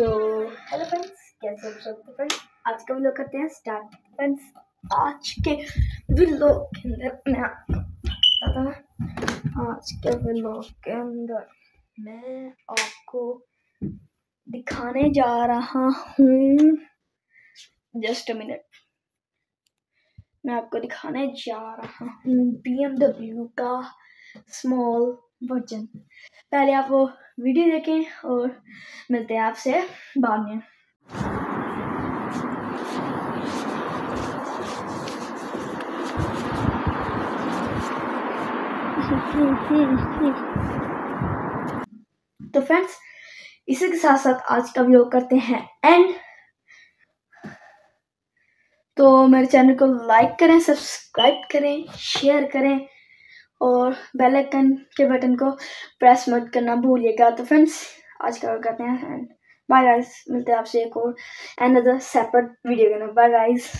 So hello friends, कैसे हो सब फ्रेंड्स? आज का वीडियो करते हैं स्टार्ट फ्रेंड्स आज के वीडियो के अंदर मैं बताता हूँ। आज के वीडियो के अंदर मैं आपको दिखाने जा रहा हूँ। जस्ट अ मिनट मैं आपको दिखाने जा रहा हूँ। बी का स्मॉल वर्जन पहले आप वो वीडियो देखें और मिलते हैं आपसे बाद में। तो फ्रेंड्स, इसी के साथ साथ आज का वीडियो करते हैं एंड तो मेरे चैनल को लाइक करें सब्सक्राइब करें शेयर करें। और बेल आइकन के बटन को प्रेस मत करना भूलिएगा। तो फ्रेंड्स आज का करते हैं बाय गाइस मिलते हैं आपसे एक और एंड अनदर सेपरेट वीडियो के बाय गाइस